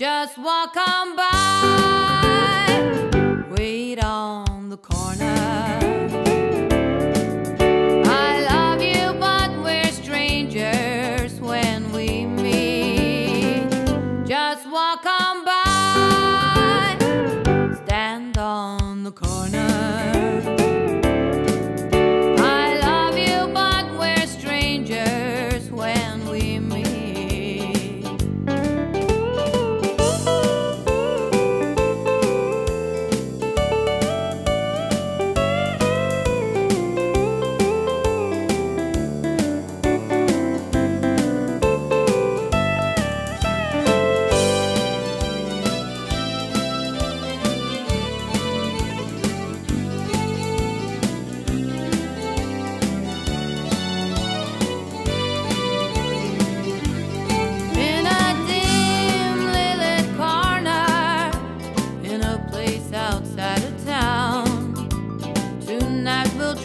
Just walk on by.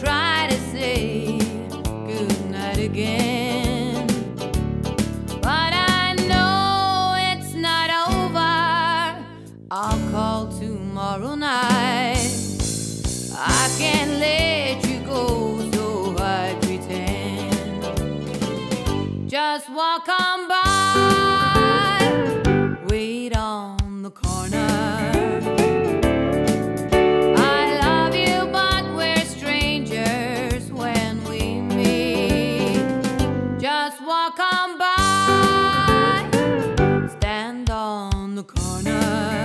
Try to say goodnight again. But I know it's not over. I'll call tomorrow night. I can't let you go, so I pretend. Just walk on by. the corner.